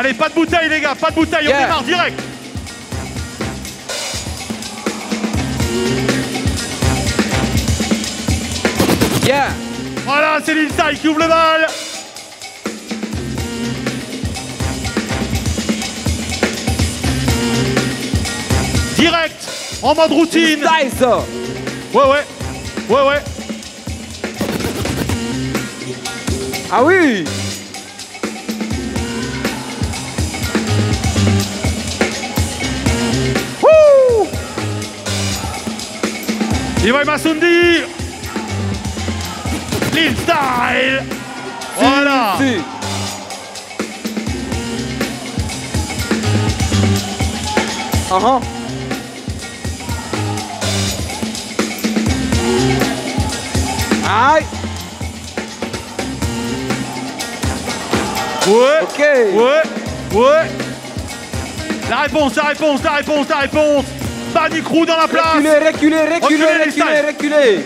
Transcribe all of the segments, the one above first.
Allez, pas de bouteille, les gars, pas de bouteille, on Yeah. démarre direct. Yeah. Voilà, c'est l'inside qui ouvre le bal. Direct, en mode routine. Ouais, ouais, ouais, ouais. Ah oui. Ivoy Masundi Lean style Voilà Si. Ah ah. Aïe. Ouais Ok. Ouais Ouais La réponse, la réponse, la réponse, la réponse Panic Crew dans la place Reculez, reculez, reculez, Reculez, reculez.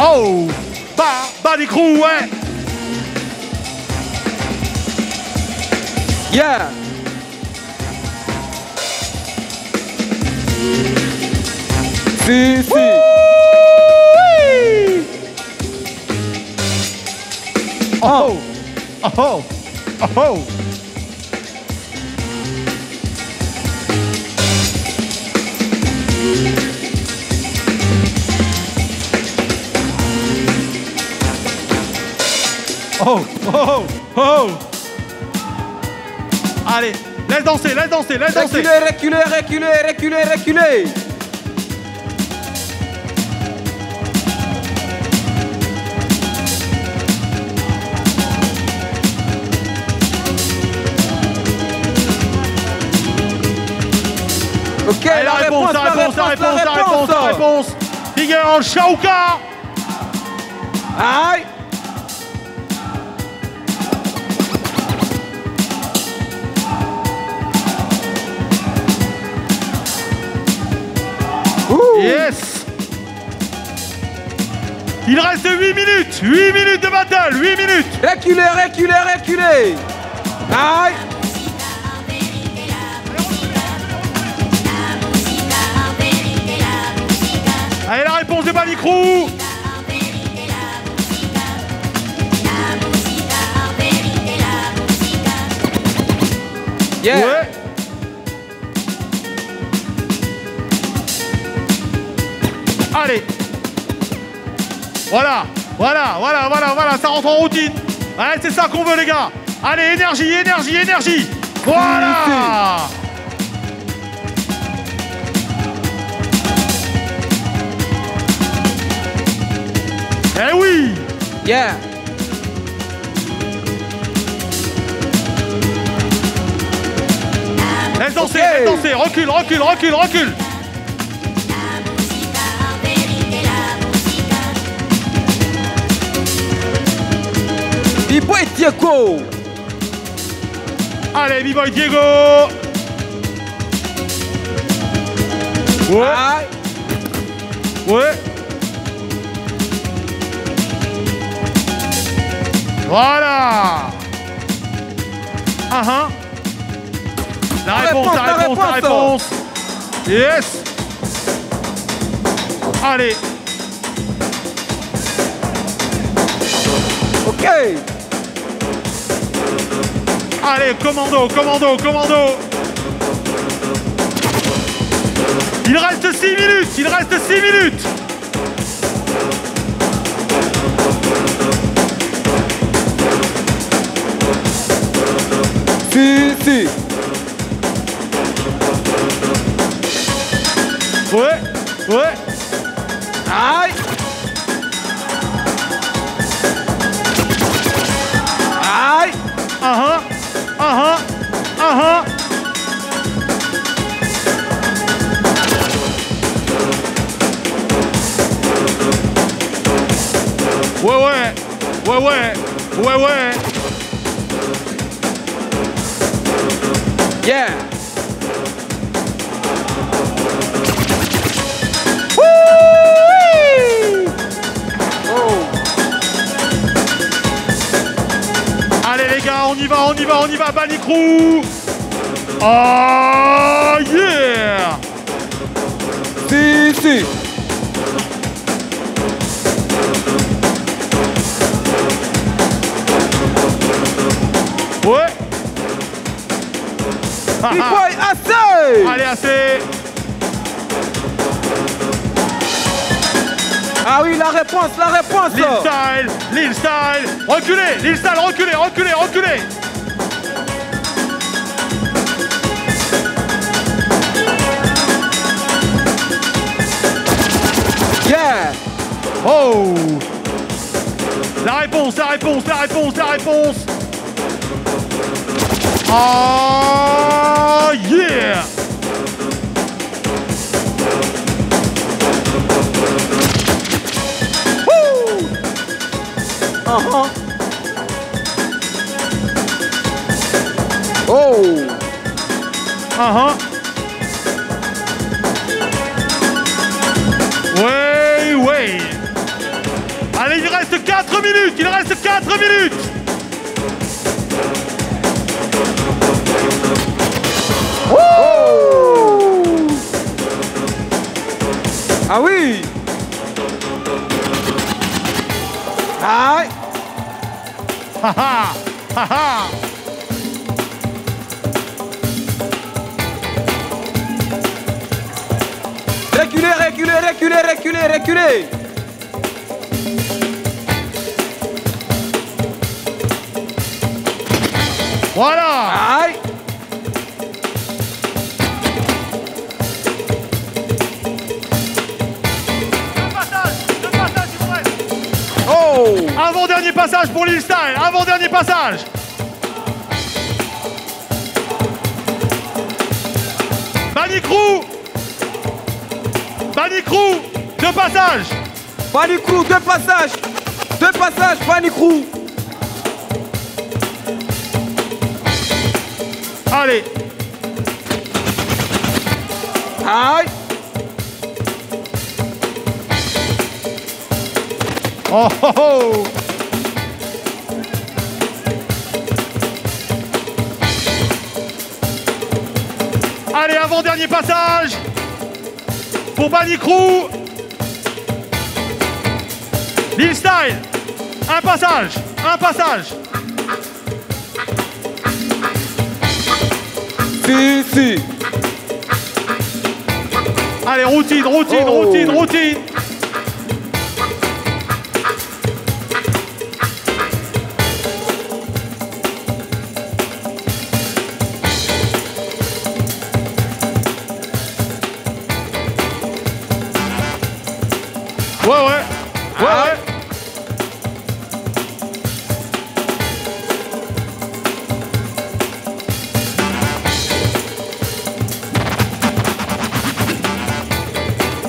Oh Ba Panic Crew, ouais Yeah. Si, si. Oh Oh Oh Oh Oh Oh Oh Allez, laisse danser, laisse danser, laisse danser. Reculez, reculez, reculez, reculez, reculez. Ok, Allez, la, réponse, la réponse, la réponse, la réponse, la réponse. Bigger en Shauka Aïe. Ouh. Yes Il reste 8 minutes 8 minutes de battle 8 minutes Reculez, reculez, reculez. Aïe. Allez, la réponse de Banicrou Yeah. Ouais Allez. Voilà Voilà, voilà, voilà, voilà, ça rentre en routine. Ouais, c'est ça qu'on veut les gars. Allez, énergie, énergie, énergie. Voilà. Eh oui. Yeah. Laisse danser, Ok. laisse danser, recule, recule, recule, recule Bibo et Diego. Allez, B-Boy Diego Ouais, Aïe. ouais Voilà. Ah ah La réponse, réponse, la réponse, la réponse. Yes. Allez. Ok. Allez, commando, commando, commando. Il reste 6 minutes Il reste 6 minutes ouais Ouais ouais Yeah. gars, on y va, on y va, on y va, Banicrou Oh yeah Si, si. Ouais. Big boy, assez. Allez, assez. Ah oui, la réponse, la réponse. Lil style, Lil style. Reculez, Lil style, reculez, reculez, reculez. Yeah. Oh. La réponse, la réponse, la réponse, la réponse Oh yeah Uh-huh. Oh Uh-huh. Ouais, ouais. Allez, il reste 4 minutes. Il reste 4 minutes. Ah oui. Aïe. Ha ha. Reculez, reculez, reculez, reculez, reculez. Voilà. Aïe passage pour Lil Style. Avant-dernier passage. Banicrou. Banicrou. Deux passages. Panicrou, deux passages Deux passages, Panicrou Allez. Aïe Oh oh oh. Allez, avant-dernier passage pour Banicrou. Lil Style, un passage, un passage. Si, si Allez, routine, routine, Oh. routine, routine. Ouais, ouais. Ouais, Ah. ouais.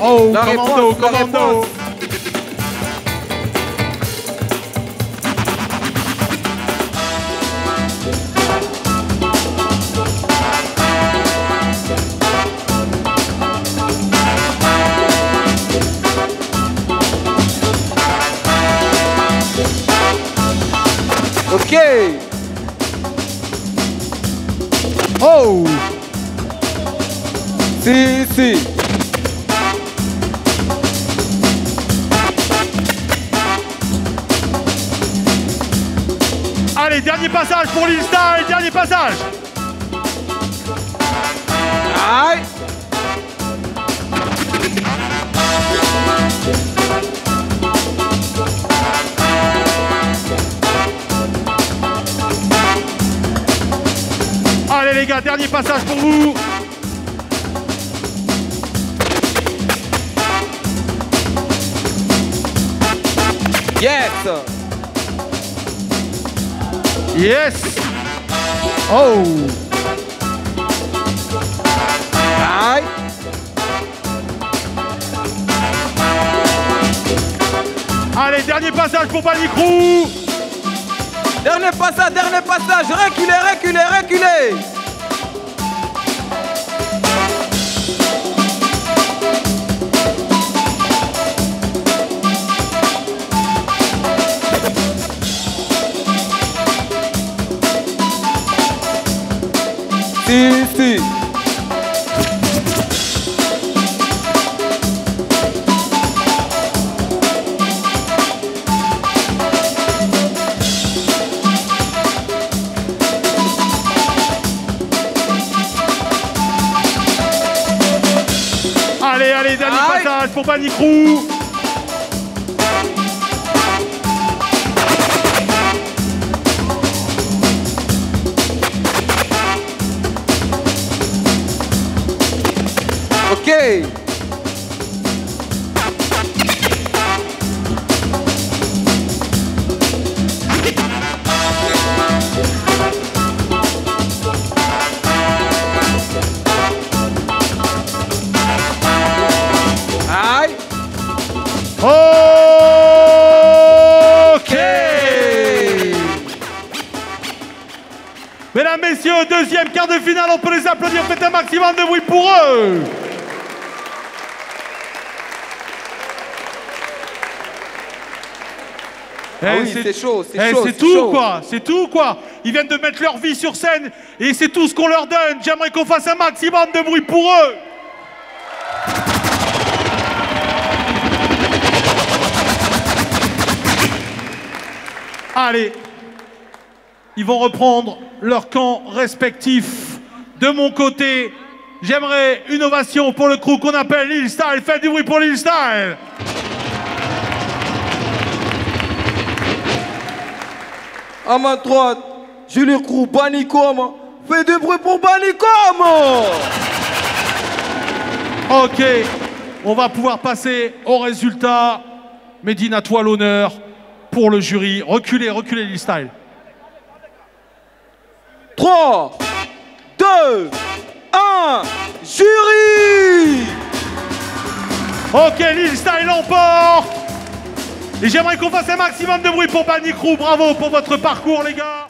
Oh, commando, commando. Oh. Si, si. Allez, dernier passage pour Lil Style, dernier passage. Aïe les gars, dernier passage pour vous. Yes. Yes. Oh. Aïe. Allez, dernier passage pour Banicrou Dernier passage, dernier passage. Reculez, reculez, reculez Allez, allez, dernier Aïe. passage pour Banicrou. Ok. Deuxième quart de finale, on peut les applaudir, faites un maximum de bruit pour eux Ah Eh, oui, c'est chaud, c'est eh, chaud, C'est c'est tout chaud. quoi, c'est tout quoi. Ils viennent de mettre leur vie sur scène et c'est tout ce qu'on leur donne. J'aimerais qu'on fasse un maximum de bruit pour eux. Allez, ils vont reprendre leur camp respectif. De mon côté, j'aimerais une ovation pour le crew qu'on appelle Lil Style. Faites du bruit pour Lil Style. À ma droite, Julie Crou, Banicom. Fais du bruit pour Banicom. Ok, on va pouvoir passer au résultat. Medine, à toi l'honneur pour le jury. Reculez, reculez, Lil Style. 3, 2, 1, jury Ok, Lil Style l'emporte. Et j'aimerais qu'on fasse un maximum de bruit pour Banny Crew. Bravo pour votre parcours, les gars.